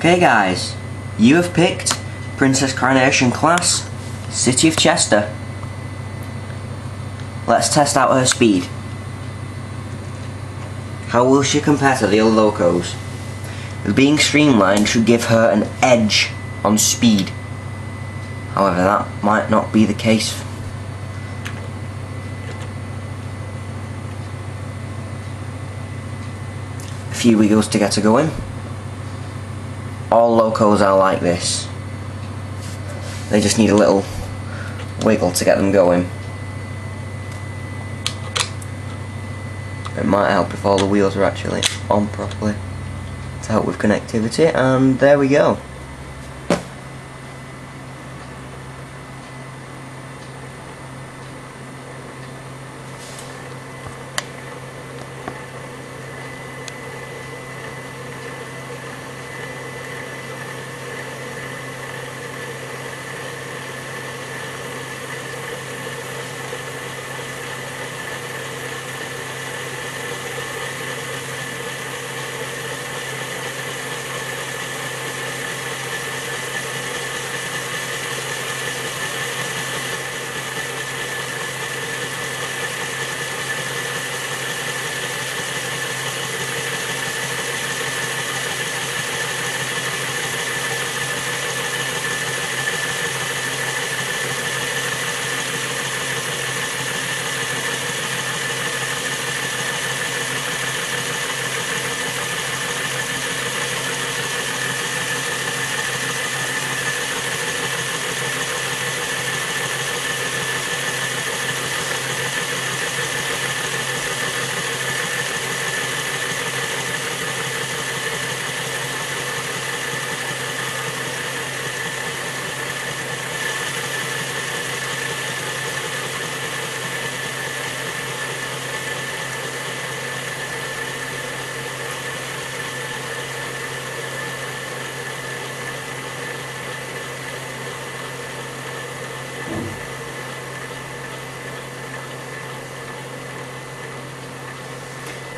Okay guys, you have picked Princess Coronation class, City of Chester. Let's test out her speed. How will she compare to the other locos? Being streamlined should give her an edge on speed. However, that might not be the case. A few wiggles to get her going. Locos are like this. They just need a little wiggle to get them going. It might help if all the wheels are actually on properly to help with connectivity and there we go.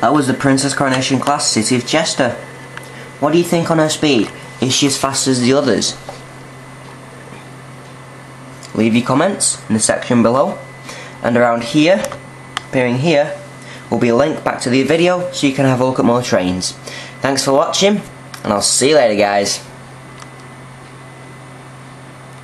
That was the Princess Coronation class City of Chester. What do you think on her speed? Is she as fast as the others? Leave your comments in the section below. And around here, appearing here, will be a link back to the video so you can have a look at more trains. Thanks for watching, and I'll see you later guys.